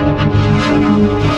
Música